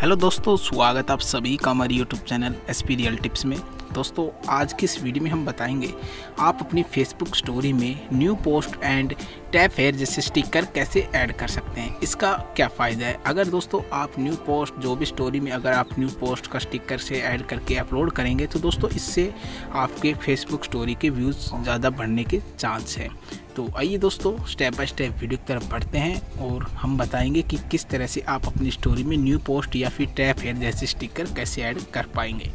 Hello दोस्तों स्वागत आप सभी का हमारे YouTube channel S real tips में। दोस्तों, आज की इस वीडियो में हम बताएँगे, आप अपनी फेसबुक स्टोरी में new post and tap here जैसे स्टिकर कैसे ऐड कर सकते हैं? इसका क्या फ़ायदा है? अगर दोस्तों, आप न्यू पोस्ट जो भी स्टोरी में अगर आप न्यू पोस्ट का स्टिकर से ऐड करके अपलोड करेंगे तो दोस्तों, इससे आपके फेसबुक स्टोरी के व्यूज़ ज़्यादा बढ़ने के चांस है। तो आइए दोस्तों स्टेप बाय स्टेप वीडियो की तरफ़ बढ़ते हैं और हम बताएँगे कि किस तरह से आप अपनी स्टोरी में न्यू पोस्ट या फिर टैप हेयर जैसे स्टिकर कैसे ऐड कर पाएँगे।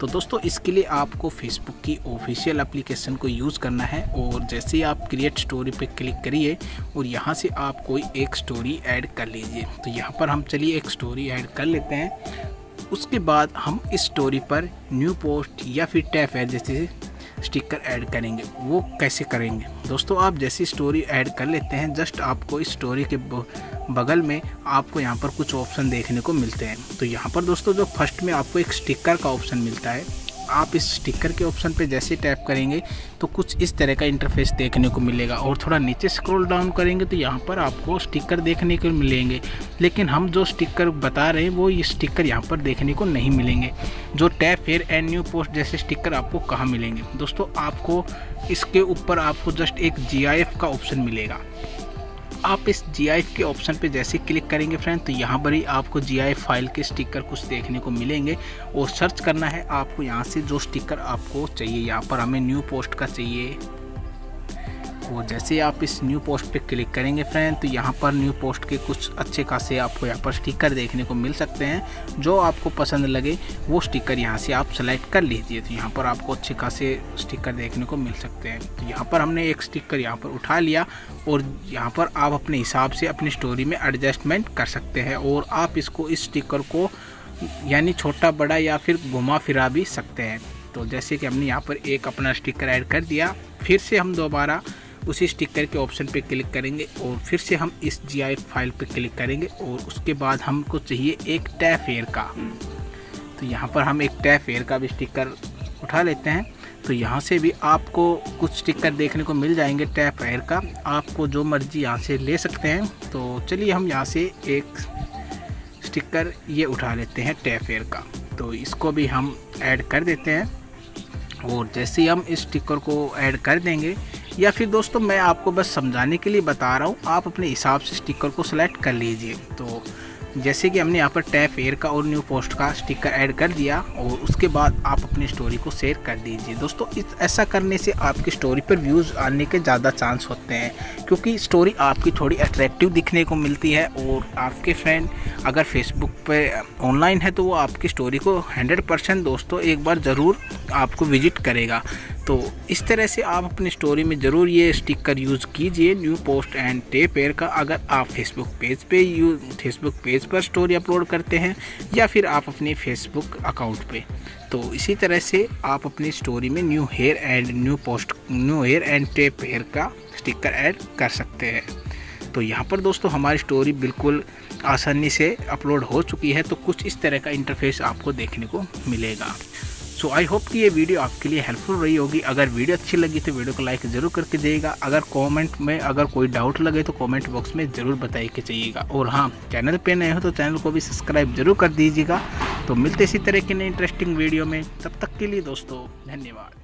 तो दोस्तों, इसके लिए आपको फेसबुक की ऑफिशियल एप्लीकेशन को यूज़ करना है और जैसे ही आप क्रिएट स्टोरी पे क्लिक करिए और यहाँ से आप कोई एक स्टोरी ऐड कर लीजिए। तो यहाँ पर हम चलिए एक स्टोरी ऐड कर लेते हैं। उसके बाद हम इस स्टोरी पर न्यू पोस्ट या फिर टैप है जैसे स्टिकर ऐड करेंगे। वो कैसे करेंगे? दोस्तों, आप जैसी स्टोरी ऐड कर लेते हैं, जस्ट आपको इस स्टोरी के बगल में आपको यहाँ पर कुछ ऑप्शन देखने को मिलते हैं। तो यहाँ पर दोस्तों, जो फ़र्स्ट में आपको एक स्टिकर का ऑप्शन मिलता है आप इस स्टिकर के ऑप्शन पे जैसे टैप करेंगे तो कुछ इस तरह का इंटरफेस देखने को मिलेगा। और थोड़ा नीचे स्क्रॉल डाउन करेंगे तो यहाँ पर आपको स्टिकर देखने को मिलेंगे। लेकिन हम जो स्टिकर बता रहे हैं, वो ये स्टिकर यहाँ पर देखने को नहीं मिलेंगे। जो tap here and new post जैसे स्टिकर आपको कहाँ मिलेंगे? दोस्तों, आपको इसके ऊपर आपको जस्ट एक GIF का ऑप्शन मिलेगा। आप इस जी के ऑप्शन पे जैसे क्लिक करेंगे फ्रेंड तो यहाँ पर ही आपको जी फ़ाइल के स्टिकर कुछ देखने को मिलेंगे। और सर्च करना है आपको यहाँ से जो स्टिकर आपको चाहिए। यहाँ पर हमें न्यू पोस्ट का चाहिए। वो जैसे आप इस न्यू पोस्ट पे क्लिक करेंगे फ्रेंड तो यहाँ पर न्यू पोस्ट के कुछ अच्छे खासे आपको यहाँ पर स्टिकर देखने को मिल सकते हैं। जो आपको पसंद लगे, वो स्टिकर यहाँ से आप सेलेक्ट कर लीजिए। तो यहाँ पर आपको अच्छे खासे स्टिकर देखने को मिल सकते हैं। तो यहाँ पर हमने एक स्टिकर यहाँ पर उठा लिया और यहाँ पर आप अपने हिसाब से अपनी स्टोरी में एडजस्टमेंट कर सकते हैं और आप इसको इस स्टिकर को यानी छोटा, बड़ा या फिर घुमा फिरा भी सकते हैं। तो जैसे कि हमने यहाँ पर एक अपना स्टिकर ऐड कर दिया, फिर से हम दोबारा उसी स्टिकर के ऑप्शन पे क्लिक करेंगे और फिर से हम इस जीआई फ़ाइल पे क्लिक करेंगे और उसके बाद हमको चाहिए एक टैप एयर का। तो यहाँ पर हम एक टैप एयर का भी स्टिकर उठा लेते हैं। तो यहाँ से भी आपको कुछ स्टिकर देखने को मिल जाएँगे टैप एयर का। आपको जो मर्ज़ी यहाँ से ले सकते हैं। तो चलिए हम यहाँ से एक स्टिकर ये उठा लेते हैं टैप एयर का। तो इसको भी हम ऐड कर देते हैं। और जैसे ही हम इस स्टिकर को ऐड कर देंगे या फिर दोस्तों मैं आपको बस समझाने के लिए बता रहा हूँ, आप अपने हिसाब से स्टिकर को सिलेक्ट कर लीजिए। तो जैसे कि हमने यहाँ पर टैप एयर का और न्यू पोस्ट का स्टिकर ऐड कर दिया और उसके बाद आप अपनी स्टोरी को शेयर कर दीजिए। दोस्तों, इस, ऐसा करने से आपकी स्टोरी पर व्यूज़ आने के ज़्यादा चांस होते हैं, क्योंकि स्टोरी आपकी थोड़ी अट्रैक्टिव दिखने को मिलती है और आपके फ्रेंड अगर फेसबुक पर ऑनलाइन है तो वो आपकी स्टोरी को हंड्रेड दोस्तों एक बार ज़रूर आपको विज़िट करेगा। तो इस तरह से आप अपनी स्टोरी में ज़रूर ये स्टिकर यूज़ कीजिए new post and tap here का। अगर आप फेसबुक पेज पे यू फेसबुक पेज पर स्टोरी अपलोड करते हैं या फिर आप अपने फेसबुक अकाउंट पे। तो इसी तरह से आप अपनी स्टोरी में new here and new post new here and tap here का स्टिकर ऐड कर सकते हैं। तो यहाँ पर दोस्तों हमारी स्टोरी बिल्कुल आसानी से अपलोड हो चुकी है तो कुछ इस तरह का इंटरफेस आपको देखने को मिलेगा। सो आई होप कि ये वीडियो आपके लिए हेल्पफुल रही होगी। अगर वीडियो अच्छी लगी तो वीडियो को लाइक ज़रूर करके दिएगा अगर कमेंट में अगर कोई डाउट लगे तो कमेंट बॉक्स में ज़रूर बताइए के चाहिएगा। और हाँ चैनल पे नए हो तो चैनल को भी सब्सक्राइब ज़रूर कर दीजिएगा। तो मिलते इसी तरह के नए इंटरेस्टिंग वीडियो में। तब तक के लिए दोस्तों, धन्यवाद।